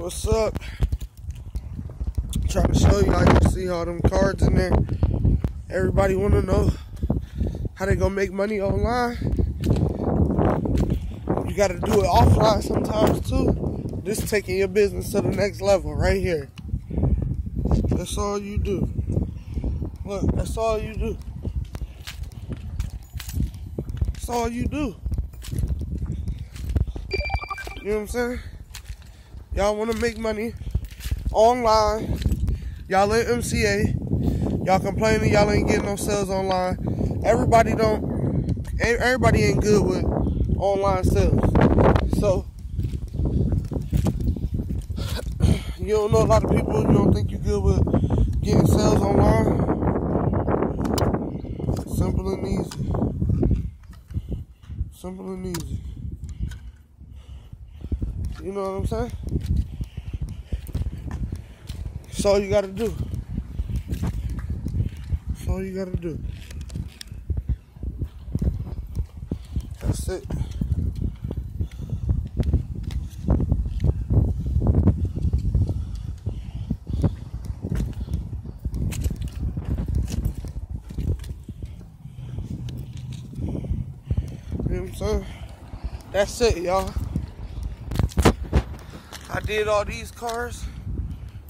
What's up? I'm Trying to show. You see all them cards in there. Everybody want to know how they gonna make money online. You got to do it offline sometimes too. This taking your business to the next level right here. That's all you do. Look, that's all you do. That's all you do. You know what I'm saying? Y'all want to make money online. Y'all in MCA. Y'all complaining y'all ain't getting no sales online. Everybody don't. Everybody ain't good with online sales. So you don't know a lot of people. You don't think you're good with getting sales online. Simple and easy. Simple and easy. You know what I'm saying? That's all you gotta do. That's all you gotta do. That's it. You know what I'm saying? That's it, y'all. I did all these cars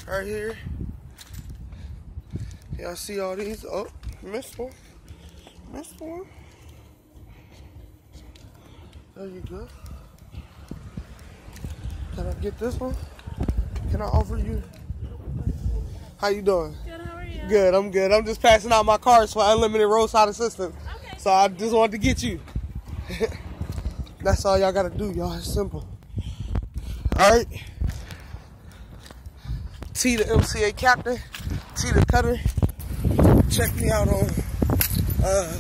right here. Y'all see all these? Oh, missed one. Missed one. There you go. Can I get this one? Can I offer you? How you doing? Good, how are you? Good, I'm good. I'm just passing out my cards for unlimited roadside assistance. Okay. So I just wanted to get you. That's all y'all gotta do, y'all. It's simple. Alright. T the MCA captain, T the cutter. Check me out on uh,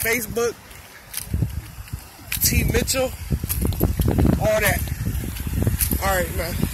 Facebook, T Mitchell, all that. Alright, man.